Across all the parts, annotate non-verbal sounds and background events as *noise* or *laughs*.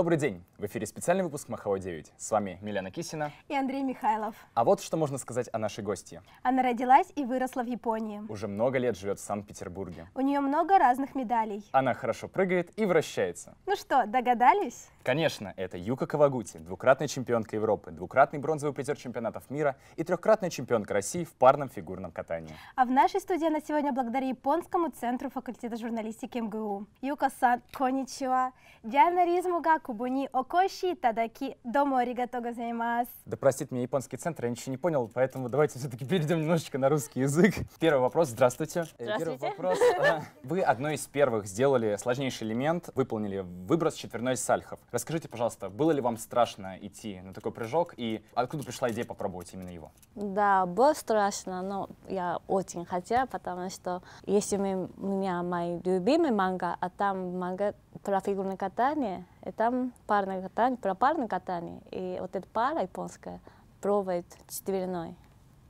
Добрый день! В эфире специальный выпуск Маховой 9. С вами Милена Кисина. И Андрей Михайлов. А вот что можно сказать о нашей гости. Она родилась и выросла в Японии. Уже много лет живет в Санкт-Петербурге. У нее много разных медалей. Она хорошо прыгает и вращается. Ну что, догадались? Конечно, это Юка Кавагути, двукратная чемпионка Европы, двукратный бронзовый призер чемпионатов мира и трехкратная чемпионка России в парном фигурном катании. А в нашей студии она сегодня благодаря Японскому центру факультета журналистики МГУ. Юка-сан, коничуа. Дианаризму га кубуни окоши тадаки. Дому аригато гозаймас. Да простит меня японский центр, я ничего не понял, поэтому давайте все-таки перейдем немножечко на русский язык. Первый вопрос. Здравствуйте. Э, Первый Здравствуйте. вопрос. а, Вы одной из первых сделали сложнейший элемент, выполнили выброс четверной сальхов. Расскажите, пожалуйста, было ли вам страшно идти на такой прыжок и откуда пришла идея попробовать именно его? Да, было страшно, но я очень хотела, потому что если у меня мой любимый манга, а там манга про фигурное катание, и там парное катание, про парное катание, и вот эта пара японская пробует четверной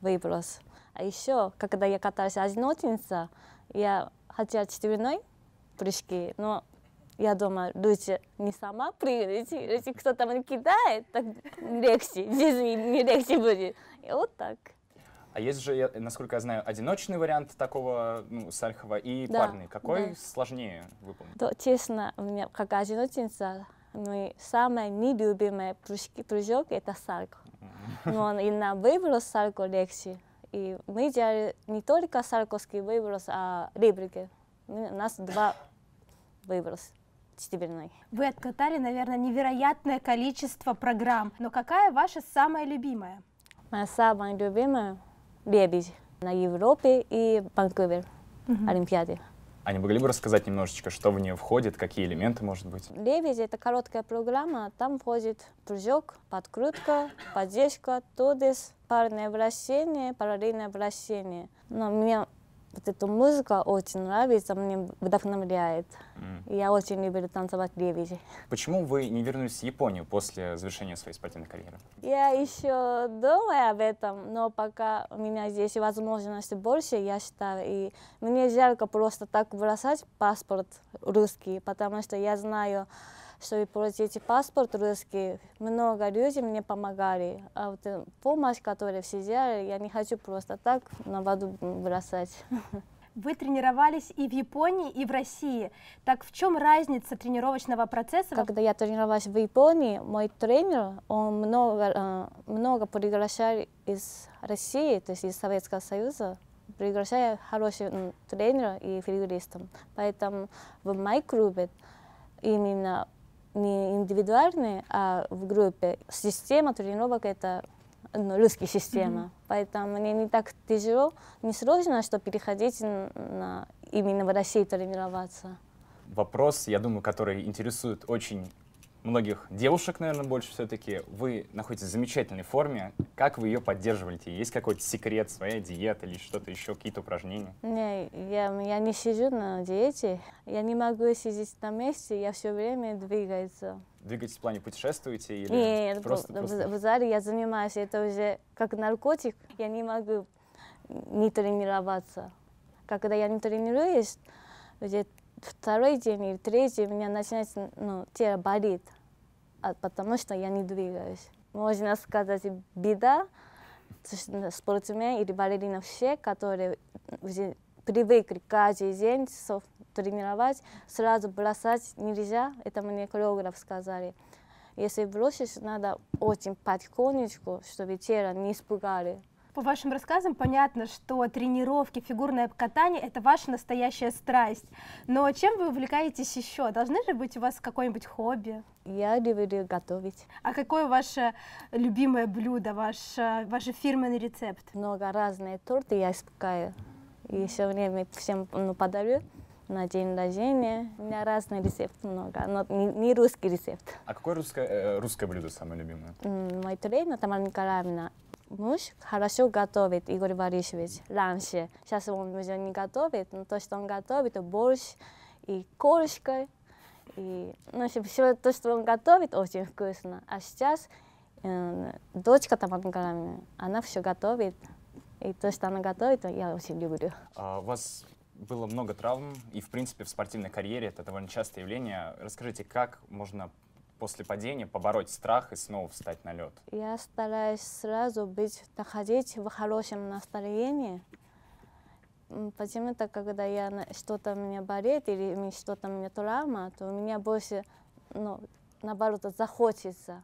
выброс. А еще, когда я каталась одиночница, я хотела четверной прыжки, но я думаю, лучше не сама прыгать, если кто-то меня кидает, так легче, жизни *laughs* не легче будет. И вот так. А есть же, насколько я знаю, одиночный вариант такого ну, сальхова и Да, парный. Какой да. сложнее выполнить? То, честно, у меня как одиночница, мой самый нелюбимый прыжки, прыжок – это салько. Но и на выброс салько легче. И мы делали не только сальковский выброс, а ребрики. У нас два выброса четверной. Вы откатали, наверное, невероятное количество программ. Но какая ваша самая любимая? Моя самая любимая – лебедь на Европе и Ванкувер Олимпиаде. А не могли бы рассказать немножечко, что в нее входит, какие элементы, может быть? Лебедь – это короткая программа, там входит прыжок, подкрутка, поддержка, тодес, парное вращение, параллельное вращение. Но мне вот эта музыка очень нравится, мне вдохновляет. И Я очень люблю танцевать лебеди. Почему вы не вернулись в Японию после завершения своей спортивной карьеры? Я еще думаю об этом, но пока у меня здесь возможности больше, я считаю, и мне жалко просто так бросать паспорт русский, потому что я знаю, что получить паспорт русский, много людей мне помогали, а вот э, помощь, которую все делали, я не хочу просто так на воду бросать. *laughs* Вы тренировались и в Японии, и в России. Так в чем разница тренировочного процесса? Когда я тренировалась в Японии, мой тренер, он много, э, много приглашал из России, то есть из Советского Союза, приглашая хороших тренеров и фигуристов. Поэтому в моей группе именно не индивидуальные, а в группе система тренировок это ну, русская система. Поэтому мне не так тяжело, не сложно, что переходить на именно в России тренироваться. Вопрос, я думаю, который интересует очень многих девушек, наверное, больше все-таки. Вы находитесь в замечательной форме. Как вы ее поддерживаете? Есть какой-то секрет, своя диета или что-то еще, какие-то упражнения? Не, я, я не сижу на диете, я не могу сидеть на месте, я все время двигается. Двигаетесь в плане путешествуете или Нет, просто, в, просто- в зале я занимаюсь, это уже как наркотик, я не могу не тренироваться. Когда я не тренируюсь, уже второй день или третий у меня начинается, ну, тело болит, а потому что я не двигаюсь. Можно сказать, беда спортсмен или балерина все, которые привыкли каждый день тренировать, сразу бросать нельзя, это мне хореограф сказали. Если бросишь, надо очень потихонечку, чтобы тело не испугали. По вашим рассказам понятно, что тренировки, фигурное катание – это ваша настоящая страсть. Но чем вы увлекаетесь еще? Должны же быть у вас какое-нибудь хобби? Я люблю готовить. А какое ваше любимое блюдо, ваш, ваш фирменный рецепт? Много разные торты я испекаю. И все время всем ну, подарю на день рождения. У меня разный рецепт много, но не, не русский рецепт. А какое русское, э, русское блюдо самое любимое? Мой тренер Тамара Николаевна, муж хорошо готовит, Игорь Борисович, раньше. Сейчас он уже не готовит, но то, что он готовит, это борщ и корочка. И, ну, все то, что он готовит, очень вкусно. А сейчас э, дочка Тамара Николаевна, она все готовит. И то, что она готовит, я очень люблю. А, у вас было много травм, и, в принципе, в спортивной карьере это довольно частое явление. Расскажите, как можно после падения побороть страх и снова встать на лед? Я стараюсь сразу быть, находить в хорошем настроении. Почему-то, когда я что-то меня болит или что-то меня травма, то у меня больше, ну, наоборот, захочется.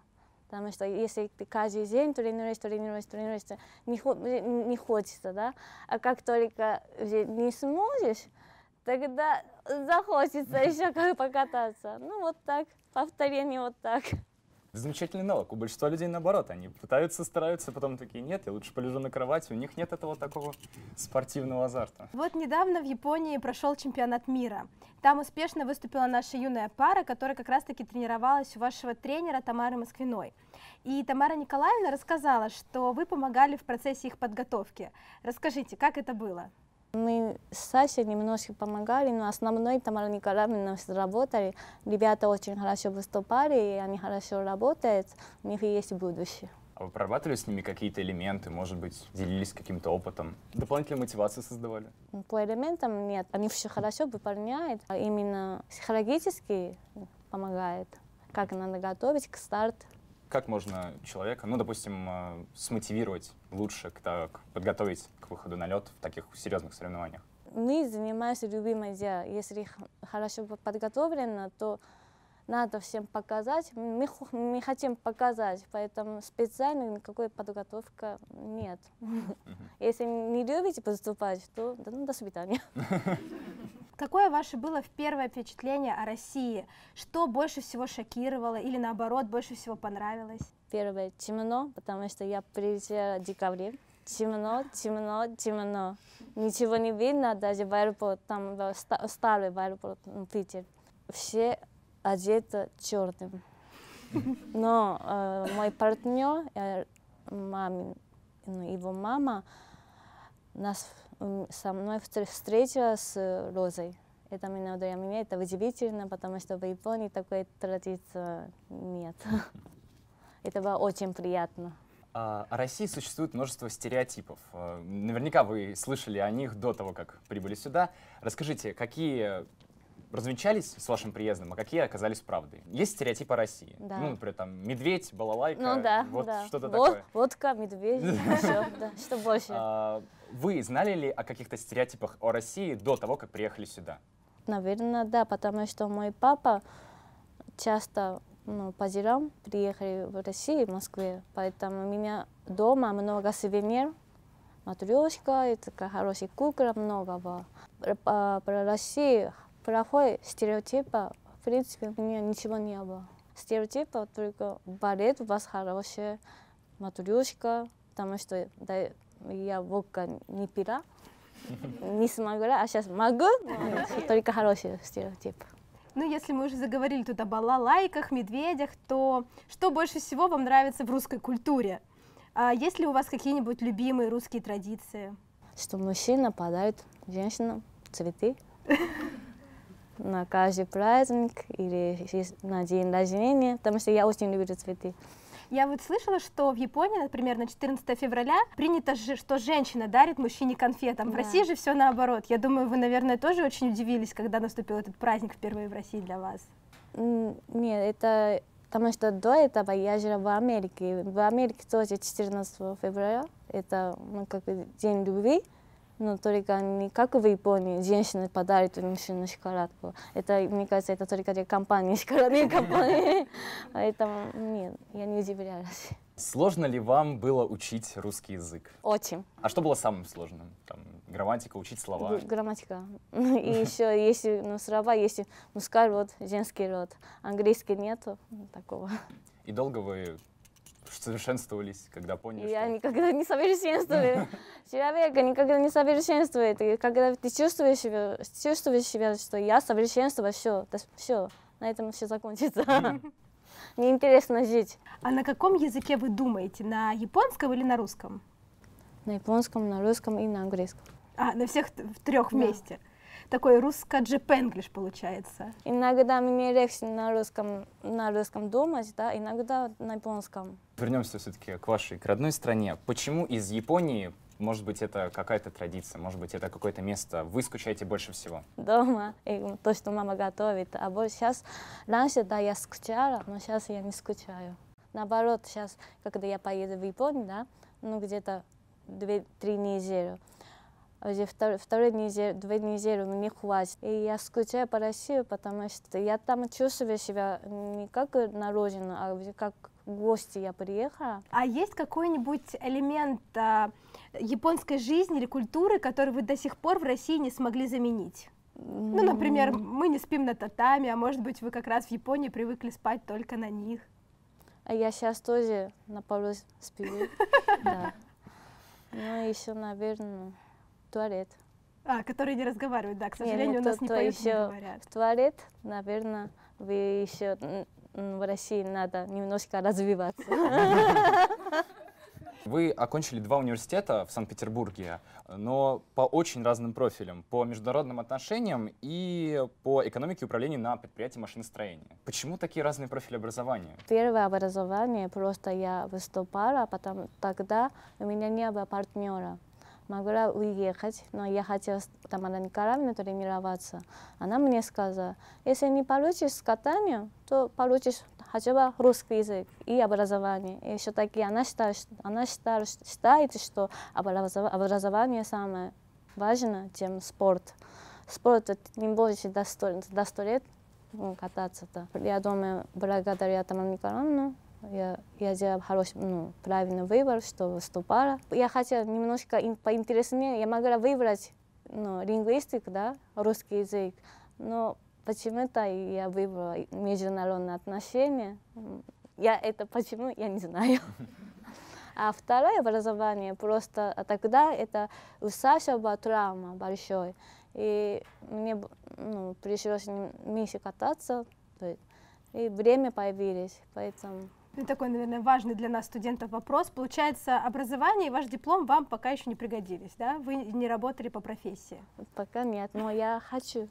Потому что если ты каждый день тренируешь, тренируешь, тренируешь, не, не хочется, да? А как только не сможешь, тогда захочется *laughs* еще как покататься. Ну, вот так, повторение вот так. Замечательный навык. У большинства людей наоборот. Они пытаются, стараются, потом такие, нет, я лучше полежу на кровати. У них нет этого такого спортивного азарта. Вот недавно в Японии прошел чемпионат мира. Там успешно выступила наша юная пара, которая как раз-таки тренировалась у вашего тренера Тамары Москвиной. И Тамара Николаевна рассказала, что вы помогали в процессе их подготовки. Расскажите, как это было? Мы с Сашей немножко помогали, но основной Тамара Николаевна работали. Ребята очень хорошо выступали, и они хорошо работают, у них есть будущее. А вы прорабатывали с ними какие-то элементы, может быть, делились каким-то опытом? Дополнительную мотивацию создавали? По элементам нет, они все хорошо выполняют, а именно психологически помогает, как надо готовить к старту. Как можно человека, ну, допустим, э, смотивировать лучше, так, подготовить к выходу на лед в таких серьезных соревнованиях? Мы занимаемся любимым делом. Если хорошо по- подготовлено, то надо всем показать. Мы, мы хотим показать, поэтому специально никакой подготовка нет. Если не любите поступать, то да, ну, до свидания. *laughs* Какое ваше было в первое впечатление о России? Что больше всего шокировало или наоборот больше всего понравилось? Первое темно, потому что я прилетела в декабре. Темно, темно, темно. Ничего не видно, даже в аэропорт, там ста- старый в аэропорт, ну, Питер. Все одеты черным. Но э, мой партнер, э, мамин, ну, его мама, нас со мной встр- встретила с Розой. Это меня для меня это удивительно, потому что в Японии такой традиции нет. *laughs* Это было очень приятно. А, О России существует множество стереотипов. Э, Наверняка вы слышали о них до того, как прибыли сюда. Расскажите, какие развенчались с вашим приездом, а какие оказались правдой? Есть стереотипы о России? Да. Ну, например, там, медведь, балалайка, Ну да, вот да. что-то Вод- такое. Водка, медведь, *laughs* все, да, что больше. А, Вы знали ли о каких-то стереотипах о России до того, как приехали сюда? Наверное, да, потому что мой папа часто ну, по делам приехали в Россию, в Москве, поэтому у меня дома много сувенир, матрешка, и такая хорошая кукла, много было. Про, по- про Россию плохой стереотипа, в принципе, у меня ничего не было. Стереотипа только балет у вас хороший, матрешка, потому что да, я водка не пила, не смогла, а сейчас могу, только хороший стереотип. Ну, если мы уже заговорили тут о балалайках, медведях, то что больше всего вам нравится в русской культуре? А есть ли у вас какие-нибудь любимые русские традиции? Что мужчина подарит женщинам цветы *laughs* на каждый праздник или на день рождения, потому что я очень люблю цветы. Я вот слышала, что в Японии, например, на 14 февраля принято, же, что женщина дарит мужчине конфетам. В Да. России же все наоборот. Я думаю, вы, наверное, тоже очень удивились, когда наступил этот праздник впервые в России для вас. Нет, это потому что до этого я жила в Америке. В Америке тоже 14 февраля, это ну, как день любви, но только не как в Японии, женщина подарит мужчине шоколадку. Это, мне кажется, это только для компании, *laughs* шоколадные компании. Поэтому нет, я не удивлялась. Сложно ли вам было учить русский язык? Очень. А что было самым сложным? Там, грамматика, учить слова? Грамматика. И еще если ну, слова, если мужской род, женский род. Английский нету ну, такого. И долго вы совершенствовались, когда поняли, Я что... никогда не совершенствую. *laughs* Человек никогда не совершенствует. И когда ты чувствуешь себя, чувствуешь себя, что я совершенствую, все, все, на этом все закончится. *laughs* Неинтересно жить. А на каком языке вы думаете? На японском или на русском? На японском, на русском и на английском. А, на всех трех Да. Такой русско-джепенглиш получается. Иногда мне легче на русском, на русском думать, да, иногда на японском. Вернемся все-таки к вашей, к родной стране. Почему из Японии Может быть, это какая-то традиция, может быть, это какое-то место. Вы скучаете больше всего? Дома, и то, что мама готовит. А вот сейчас, раньше, да, я скучала, но сейчас я не скучаю. Наоборот, сейчас, когда я поеду в Японию, да, ну, где-то две-три недели, уже втор, второй неделю, две недели мне хватит. И я скучаю по России, потому что я там чувствую себя не как на родину, а как гости я приехала. А есть какой-нибудь элемент а, японской жизни или культуры, который вы до сих пор в России не смогли заменить? Ну, например, мы не спим на татами, а может быть, вы как раз в Японии привыкли спать только на них. А я сейчас тоже на полу сплю. *laughs* Да. Ну, еще, наверное, туалет. А, которые не разговаривают, да, к сожалению, у нас не поют, не говорят. В туалет, наверное, вы еще в России надо немножко развиваться. *laughs* Вы окончили два университета в Санкт-Петербурге, но по очень разным профилям, по международным отношениям и по экономике и управлению на предприятии машиностроения. Почему такие разные профили образования? Первое образование просто я выступала, потому тогда у меня не было партнера могла уехать, но я хотела там Тамара Николаевна тренироваться. Она мне сказала, если не получишь с катанием, то получишь хотя бы русский язык и образование. И все-таки она считает, она считает, считает, что образование самое важное, чем спорт. Спорт не больше до 100, до 100 лет кататься-то. Я думаю, благодаря Тамаре Николаевне я, я сделала хороший, ну, правильный выбор, что выступала. Я хотела немножко поинтереснее, я могла выбрать ну, лингвистику, да, русский язык, но почему-то я выбрала международные отношения. Я это почему, я не знаю. А второе образование просто а тогда это у Саши была травма большой. И мне ну, пришлось меньше кататься, и время появилось, поэтому такой, наверное, важный для нас студентов вопрос. Получается, образование и ваш диплом вам пока еще не пригодились, да? Вы не работали по профессии? Пока нет, но я хочу.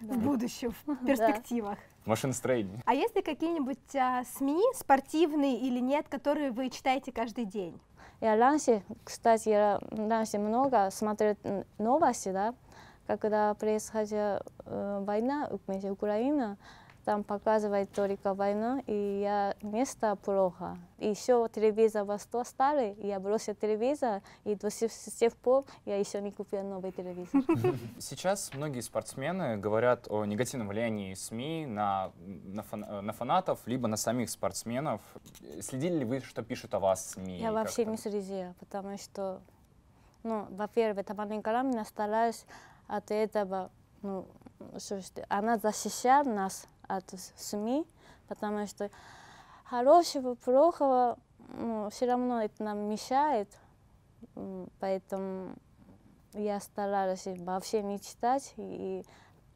В будущем, в перспективах. Машиностроение. А есть ли какие-нибудь а, СМИ, спортивные или нет, которые вы читаете каждый день? Я раньше, кстати, я раньше много смотрел новости, да, когда происходила э, война, Украина, там показывает только войну, и я место плохо. Еще телевизор во что старый, я бросил телевизор, и до сих, сих пор я еще не купил новый телевизор. *laughs* Сейчас многие спортсмены говорят о негативном влиянии СМИ на, на, фан, на фанатов, либо на самих спортсменов. Следили ли вы, что пишут о вас СМИ? Я вообще не следила, потому что, ну, во-первых, Тамара Николаевна старалась от этого, ну, она защищает нас от СМИ, потому что хорошего, плохого ну, все равно это нам мешает, поэтому я старалась вообще не читать и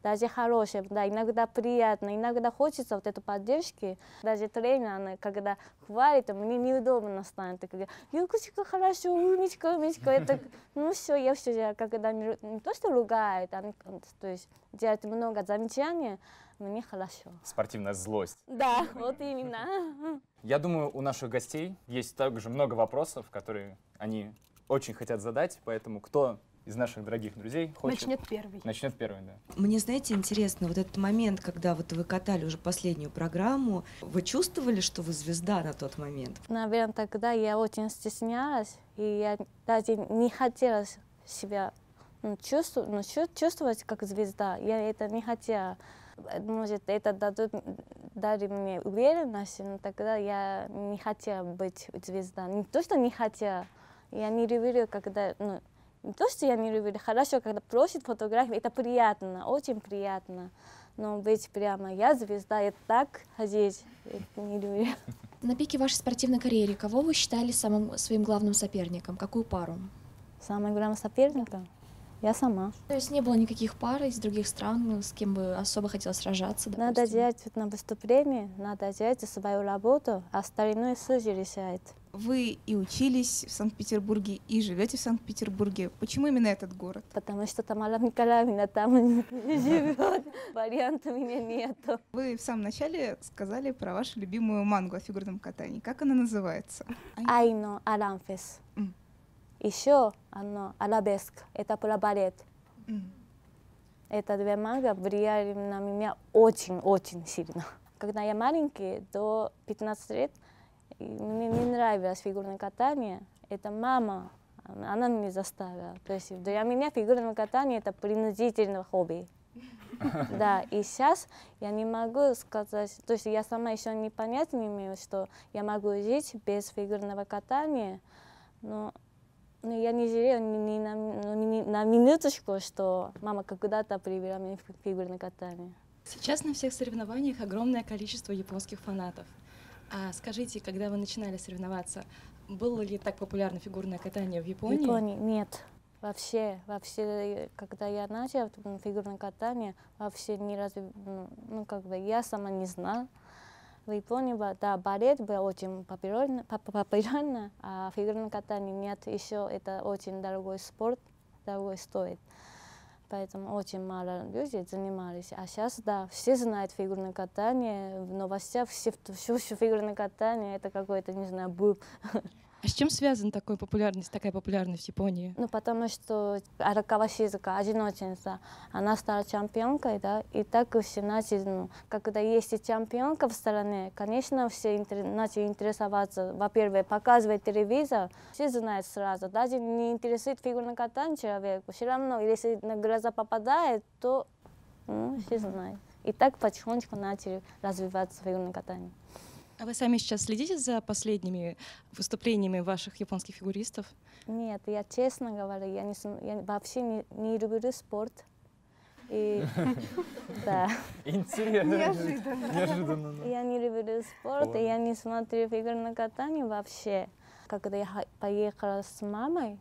даже хорошее, да, иногда приятно, иногда хочется вот этой поддержки. Даже тренер, она, когда хвалит, мне неудобно станет. Ты говоришь, Юкочка, хорошо, умничка, умничка. Это, ну все, я все, когда не, не то, что ругает, а, то есть делает много замечаний, мне хорошо. Спортивная злость. Да, вот именно. Я думаю, у наших гостей есть также много вопросов, которые они очень хотят задать, поэтому кто из наших дорогих друзей хочет... Начнет первый. Начнет первый, да. Мне, знаете, интересно, вот этот момент, когда вот вы катали уже последнюю программу, вы чувствовали, что вы звезда на тот момент? Наверное, тогда я очень стеснялась, и я даже не хотела себя ну, чувствовать, ну, чувствовать как звезда. Я это не хотела может, это дадут, дали мне уверенность, но тогда я не хотела быть звезда. Не то, что не хотела, я не люблю, когда, ну, не то, что я не люблю, хорошо, когда просят фотографии, это приятно, очень приятно. Но быть прямо я звезда, я так ходить, не люблю. На пике вашей спортивной карьеры кого вы считали самым своим главным соперником? Какую пару? Самым главным соперником? Я сама. То есть не было никаких пар из других стран, ну, с кем бы особо хотела сражаться? Допустим. Надо делать на выступлении, надо делать свою работу, а остальное решает. Вы и учились в Санкт-Петербурге, и живете в Санкт-Петербурге. Почему именно этот город? Потому что Тамара Николаевна там *laughs* живет. Варианта у меня нету. Вы в самом начале сказали про вашу любимую мангу о фигурном катании. Как она называется? Айно Арамфес. еще одно арабеск. Это про балет. Это две манга влияли на меня очень-очень сильно. Когда я маленький, до 15 лет, мне не нравилось фигурное катание. Это мама, она меня заставила. То есть для меня фигурное катание это принудительное хобби. *laughs* Да, и сейчас я не могу сказать, то есть я сама еще не понятия не имею, что я могу жить без фигурного катания, но, но я не жалею ни, ни на, ну, ни на минуточку, что мама когда-то привела меня в фигурное катание. Сейчас на всех соревнованиях огромное количество японских фанатов. А скажите, когда вы начинали соревноваться, было ли так популярно фигурное катание в В Японии? Японии нет. Вообще, вообще, когда я начала фигурное катание, вообще не разве, ну, ну, как бы я сама не знала. В Японии, да, балет был очень популярно, поп- популярно, а фигурное катание нет, еще это очень дорогой спорт, дорогой стоит. Поэтому очень мало людей занимались. А сейчас, да, все знают фигурное катание, в новостях все, все, все фигурное катание, это какой-то, не знаю, бум. *laughs* А с чем связана такой популярность, такая популярность в Японии? Ну, потому что Аракава Шизука, одиночница, она стала чемпионкой, да, и так все начали, ну, когда есть чемпионка в стране, конечно, все интер- начали интересоваться, во-первых, показывает телевизор, все знают сразу, даже не интересует фигурное катание человека, все равно, если на глаза попадает, то ну, все знают. И так потихонечку начали развиваться фигурное катание. А вы сами сейчас следите за последними выступлениями ваших японских фигуристов? Нет, я честно говорю, я, не, я вообще не, не люблю спорт. И *laughs* да. Интересно. Неожиданно. Неожиданно. да. Я не люблю спорт, и я не смотрю фигурное катание вообще. Когда я ха- поехала с мамой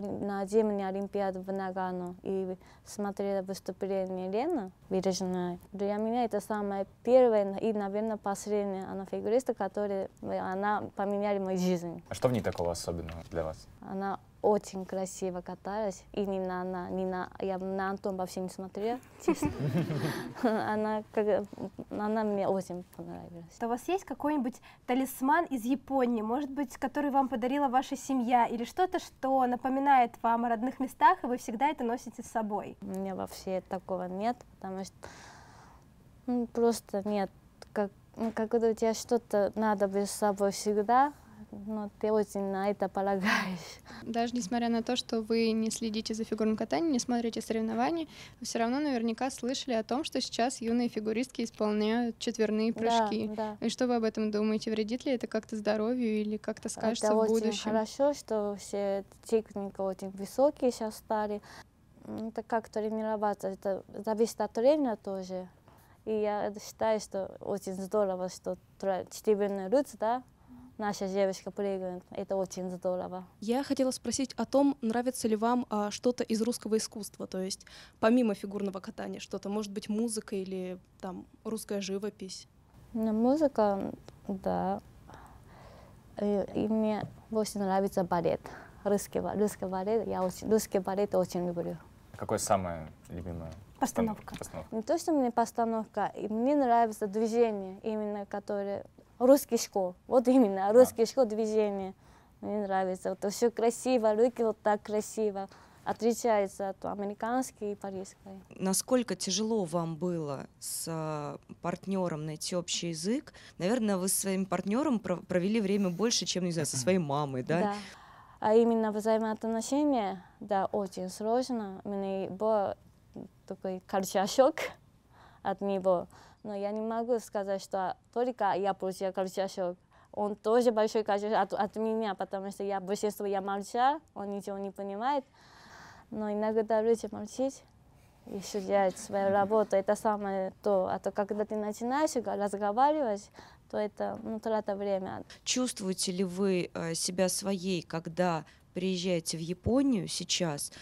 на зимнюю Олимпиаду в Нагану и смотрела выступление Лены Бережной, для меня это самое первое и, наверное, последнее она фигуриста, которая она поменяли мою жизнь. А что в ней такого особенного для вас? Она очень красиво каталась. И не на, на, не на, я на Антон вообще не смотрела, честно. *laughs* Она, как, она мне очень понравилась. У вас есть какой-нибудь талисман из Японии, может быть, который вам подарила ваша семья, или что-то, что напоминает вам о родных местах, и вы всегда это носите с собой? У меня вообще такого нет, потому что ну, просто нет. Как, ну, когда у тебя что-то надо быть с собой всегда, но ты очень на это полагаешь. Даже несмотря на то, что вы не следите за фигурным катанием, не смотрите соревнования, вы все равно наверняка слышали о том, что сейчас юные фигуристки исполняют четверные прыжки. Да, И что вы об этом думаете? Вредит ли это как-то здоровью или как-то скажется это в очень будущем? хорошо, что все техника очень высокие сейчас стали. М, Это как тренироваться, это зависит от тренера тоже. И я считаю, что очень здорово, что четверной рыц, да, наша девочка прыгает. Это очень здорово. Я хотела спросить о том, нравится ли вам а, что-то из русского искусства, то есть помимо фигурного катания, что-то, может быть, музыка или там русская живопись. Ну, музыка, да. И, и мне очень нравится балет. Русский, русский балет, я очень, русский балет очень люблю. Какое самое любимое? Постановка. Постановка. Не то, что мне постановка, и мне нравится движение, именно которое русский школ. Вот именно русский школ движение. Мне нравится. Вот все красиво, руки вот так красиво. Отличается от американской и парижской. Насколько тяжело вам было с партнером найти общий язык? Наверное, вы со своим партнером провели время больше, чем, не знаю, со своей мамой, да? А именно взаимоотношения, да, очень сложно. У меня был такой кальчашок от него. Но я не могу сказать, что только я получила кальчашок. Он тоже большой кальчашок от, от меня, потому что я большинство я молчала, он ничего не понимает. Но иногда лучше молчить, еще делать свою работу. Это самое то. А то, когда ты начинаешь разговаривать, то это ну, трата время. Чувствуете ли вы э, себя своей, когда приезжаете в Японию сейчас?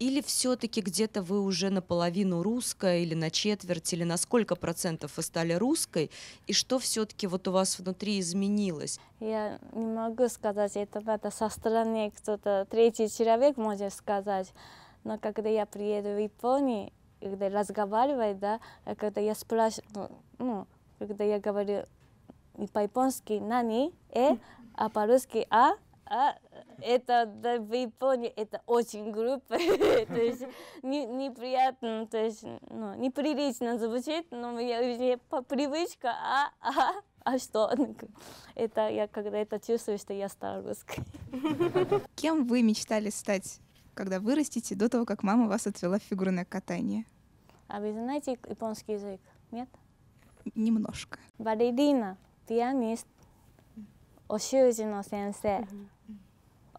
Или все-таки где-то вы уже наполовину русская, или на четверть, или на сколько процентов вы стали русской? И что все-таки вот у вас внутри изменилось? Я не могу сказать, это надо со стороны кто-то, третий человек может сказать. Но когда я приеду в Японию, когда разговариваю, да, а когда я спрашиваю, ну, когда я говорю по-японски «нани», «э», а по-русски «а», «а», это да, в Японии это очень глупо, *laughs* то есть не- неприятно, то есть ну, неприлично звучит, но я уже по привычка, а, а, а что? *laughs* Это я когда это чувствую, что я стала русской. *laughs* Кем вы мечтали стать, когда вырастете, до того, как мама вас отвела в фигурное катание? А вы знаете японский язык? Нет? Немножко. Балерина, пианист, お習字の先生、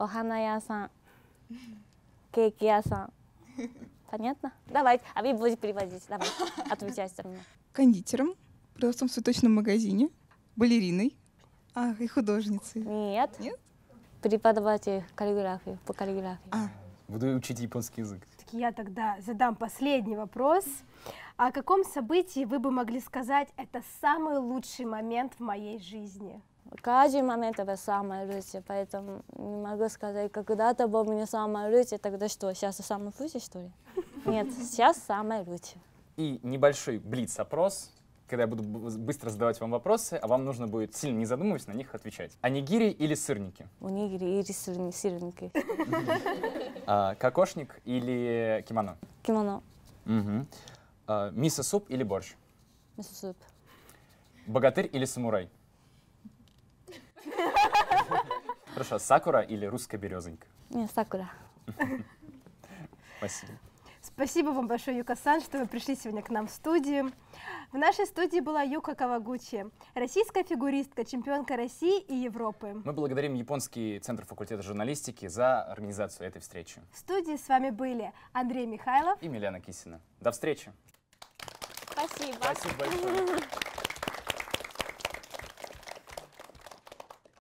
お花屋さん、ケーキ屋さん。Понятно? Давайте, а вы будете переводить. Давай, отвечайте за меня. Кондитером, продавцом в цветочном магазине, балериной, а, и художницей. Нет. Нет? Преподаватель каллиграфии, по каллиграфии. А, Буду учить японский язык. Так Я тогда задам последний вопрос. О каком событии вы бы могли сказать, это самый лучший момент в моей жизни? Каждый момент это самое лучшее, поэтому не могу сказать, когда-то был мне самое лучшее, тогда что, сейчас самое лучшее, что ли? Нет, сейчас самое лучшее. И небольшой блиц-опрос, когда я буду быстро задавать вам вопросы, а вам нужно будет, сильно не задумываясь, на них отвечать. Анигири или сырники? Унигири или сырни- сырники. А, кокошник или кимоно? Кимоно. А, мисо-суп или борщ? мисо-суп. Богатырь или самурай? *laughs* Хорошо, сакура или русская березонька? Не, сакура. *laughs* Спасибо. Спасибо вам большое, Юка-сан, что вы пришли сегодня к нам в студию. В нашей студии была Юка Кавагучи, российская фигуристка, чемпионка России и Европы. Мы благодарим Японский центр факультета журналистики за организацию этой встречи. В студии с вами были Андрей Михайлов И Миляна Кисина. До встречи. Спасибо. Спасибо большое.